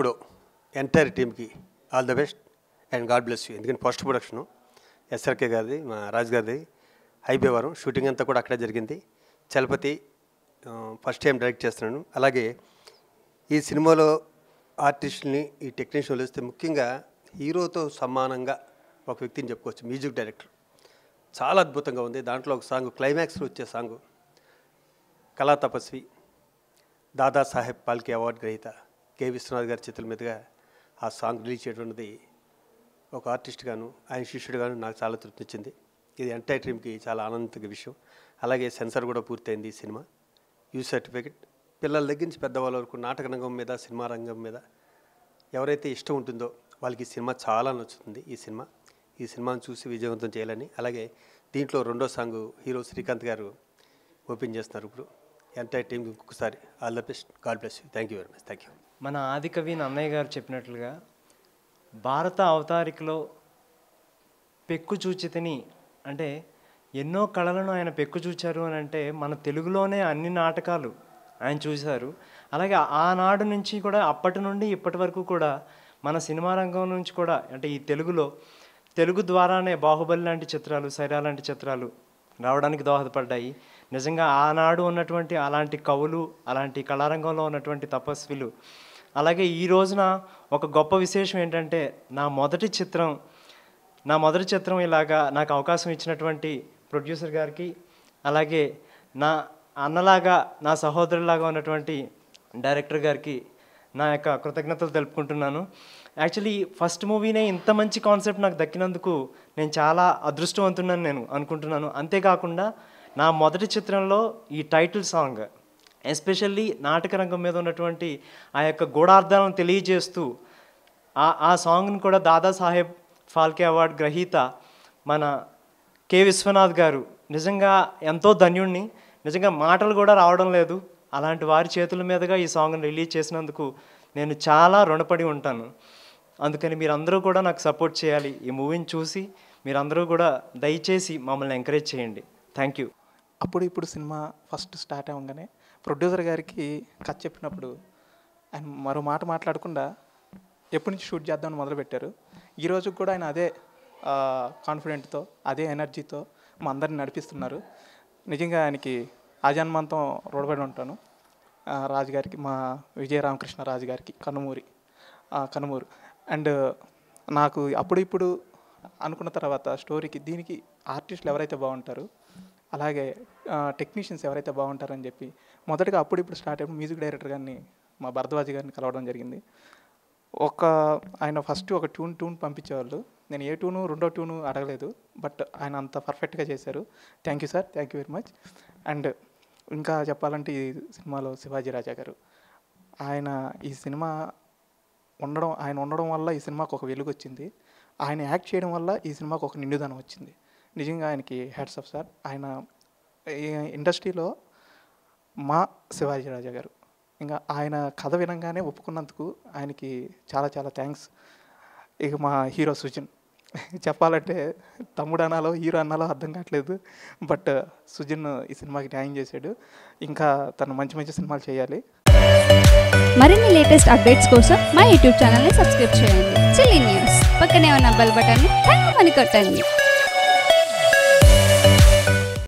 ఇప్పుడు ఎంటైర్ టీమ్కి all the best and god bless you ఎందుకంటే ఫస్ట్ ప్రొడక్షను ఎస్ఆర్కే గారిది మా రాజ్ గారిది హైబేవరం షూటింగ్ అంతా కూడా అక్కడే జరిగింది. చలపతి ఫస్ట్ టైం డైరెక్ట్ చేస్తున్నాను. అలాగే ఈ సినిమాలో ఆర్టిస్టుల్ని ఈ టెక్నీషియన్లు వస్తే ముఖ్యంగా హీరోతో సమానంగా ఒక వ్యక్తిని చెప్పుకోవచ్చు మ్యూజిక్ డైరెక్టర్ చాలా అద్భుతంగా ఉంది. దాంట్లో ఒక సాంగ్ క్లైమాక్స్లో వచ్చే సాంగ్ కళా తపస్వి దాదాసాహెబ్ పాల్కే అవార్డు గ్రహీత. కె. విశ్వనాథ్ గారి చేతుల మీదుగా ఆ సాంగ్ రిలీజ్ చేయడం ఒక ఆర్టిస్ట్గాను ఆయన శిష్యుడుగాను నాకు చాలా తృప్తినిచ్చింది ఇది ఎంటైర్ టీమ్కి చాలా ఆనందక విషయం. అలాగే సెన్సార్ కూడా పూర్తయింది ఈ సినిమా. You certificate. పిల్లల దగ్గర నుంచి పెద్దవాళ్ళ వరకు నాటక రంగం మీద సినిమా రంగం మీద ఎవరైతే ఇష్టం ఉంటుందో వాళ్ళకి ఈ సినిమా చాలా నచ్చుతుంది ఈ సినిమా. ఈ సినిమాను చూసి విజయవంతం చేయాలని. అలాగే దీంట్లో రెండో సాంగ్ హీరో శ్రీకాంత్ గారు ఓపెన్ చేస్తున్నారు ఇప్పుడు. ఎంటైర్ టీంకి ఇంకొకసారి all the best. God bless you. Thank you very much. Thank you మన ఆదికవి నన్నయ్య గారు చెప్పినట్లుగా భారత అవతారికలో పెక్కు చూచితిని అంటే ఎన్నో కళలను ఆయన పెక్కు చూచారు అని అంటే మన తెలుగులోనే అన్ని నాటకాలు ఆయన చూశారు. అలాగే ఆనాడు నుంచి కూడా అప్పటి నుండి ఇప్పటి వరకు కూడా మన సినిమా రంగం నుంచి కూడా అంటే ఈ తెలుగులో తెలుగు ద్వారానే బాహుబలి లాంటి చిత్రాలు సైరా లాంటి చిత్రాలు రావడానికి దోహదపడ్డాయి. నిజంగా ఆనాడు ఉన్నటువంటి అలాంటి కవులు అలాంటి కళారంగంలో ఉన్నటువంటి తపస్విలు అలాగే ఈ రోజున ఒక గొప్ప విశేషం ఏంటంటే నా మొదటి చిత్రం నా మొదటి చిత్రం ఇలాగా నాకు అవకాశం ఇచ్చినటువంటి ప్రొడ్యూసర్ గారికి అలాగే నా అన్నలాగా నా సహోదరులాగా ఉన్నటువంటి డైరెక్టర్ గారికి నా యొక్క కృతజ్ఞతలు తెలుపుకుంటున్నాను. యాక్చువల్లీ ఫస్ట్ మూవీనే ఇంత మంచి కాన్సెప్ట్ నాకు దక్కినందుకు నేను చాలా అదృష్టవంతున్నాను నేను అనుకుంటున్నాను. అంతేకాకుండా నా మొదటి చిత్రంలో ఈ టైటిల్ సాంగ్ ఎస్పెషల్లీ నాటక రంగం మీద ఉన్నటువంటి ఆ యొక్క గూఢార్థాలను తెలియజేస్తూ ఆ ఆ సాంగ్ను కూడా దాదాసాహెబ్ ఫాల్కే అవార్డ్ గ్రహీత మన కె. విశ్వనాథ్ గారు నిజంగా ఎంతో ధన్యుణ్ణి. నిజంగా మాటలు కూడా రావడం లేదు. అలాంటి వారి చేతుల మీదుగా ఈ సాంగ్ని రిలీజ్ చేసినందుకు నేను చాలా రుణపడి ఉంటాను. అందుకని మీరందరూ కూడా నాకు సపోర్ట్ చేయాలి. ఈ మూవీని చూసి మీరందరూ కూడా దయచేసి మమ్మల్ని ఎంకరేజ్ చేయండి. థ్యాంక్ యూ అప్పుడు ఇప్పుడు సినిమా ఫస్ట్ స్టార్ట్ అవ్వగానే ప్రొడ్యూసర్ గారికి కథ చెప్పినప్పుడు ఆయన మరో మాట మాట్లాడకుండా ఎప్పటి నుంచి షూట్ చేద్దామని మొదలుపెట్టారు. ఈరోజు కూడా ఆయన అదే కాన్ఫిడెంట్తో అదే ఎనర్జీతో మా అందరిని నడిపిస్తున్నారు. నిజంగా ఆయనకి అజన్మంతం రుణపడి ఉంటాను. రాజుగారికి మా విజయ రామకృష్ణ రాజు గారికి కనుమూరి కనుమూరు. అండ్ నాకు అప్పుడు ఇప్పుడు అనుకున్న తర్వాత స్టోరీకి దీనికి ఆర్టిస్టులు ఎవరైతే బాగుంటారు అలాగే టెక్నీషియన్స్ ఎవరైతే బాగుంటారని చెప్పి మొదటగా అప్పుడు ఇప్పుడు స్టార్ట్ అయిన మ్యూజిక్ డైరెక్టర్ గారిని మా భరద్వాజ్ గారిని కలవడం జరిగింది. ఒక ఆయన ఫస్ట్ ఒక ట్యూన్ ట్యూన్ పంపించేవాళ్ళు. నేను ఏ ట్యూను రెండో ట్యూను అడగలేదు బట్ ఆయన అంత పర్ఫెక్ట్గా చేశారు. Thank you sir thank you very much and ఇంకా చెప్పాలంటే ఈ సినిమాలో శివాజీ రాజా గారు. ఆయన ఈ సినిమా ఉండడం ఆయన ఉండడం వల్ల ఈ సినిమాకు ఒక వెలుగు వచ్చింది. ఆయన యాక్ట్ చేయడం వల్ల ఈ సినిమాకు ఒక నిండుదనం వచ్చింది. నిజంగా ఆయనకి హ్యాట్స్ ఆఫ్ సార్ ఆయన ఇండస్ట్రీలో మా శివాజీ రాజా గారు. ఇంకా ఆయన కథ వినంగానే ఒప్పుకున్నందుకు ఆయనకి చాలా చాలా థ్యాంక్స్. ఇక మా హీరో సుజన్. చెప్పాలంటే తమ్ముడు అనాలో హీరో అనాలో అర్థం కావట్లేదు. బట్ సుజన్ ఈ సినిమాకి న్యాయం చేశాడు. ఇంకా తను మంచి మంచి సినిమాలు చేయాలి. మరిన్ని లేటెస్ట్ అప్డేట్స్ కోసం మా యూట్యూబ్ ఛానల్ని సబ్స్క్రైబ్ చేయండి. Chilli News. పక్కనే ఉన్న బెల్ బటన్ని కొట్టండి.